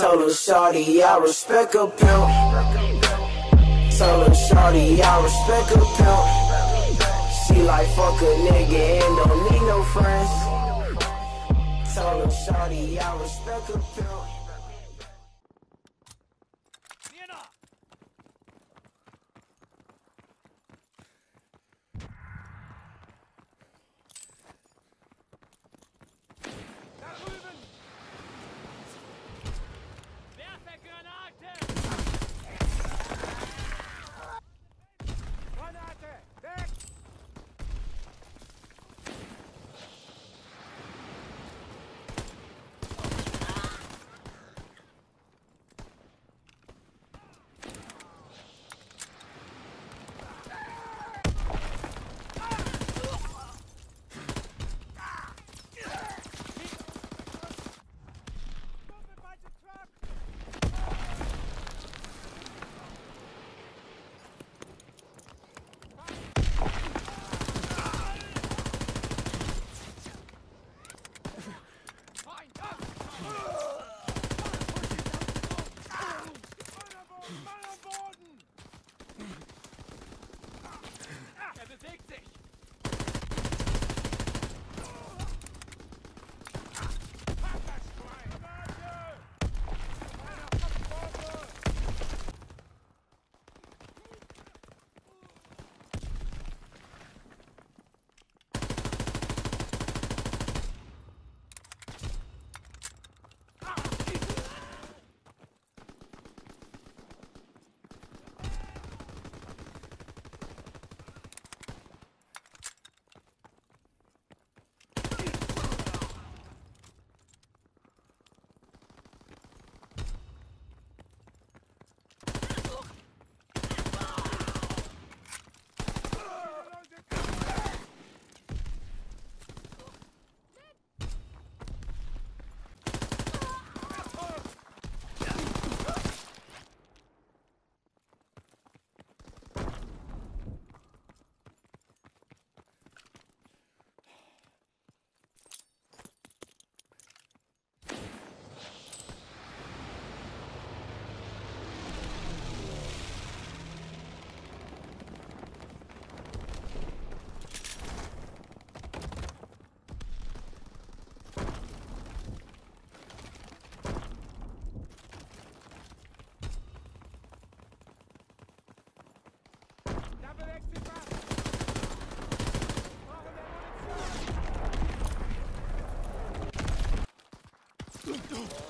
Told her shawty, I respect a pimp. Told her shawty, I respect a pimp. She like fuck a nigga and don't need no friends. Told her shawty, I respect a pimp. Beweg dich! Go!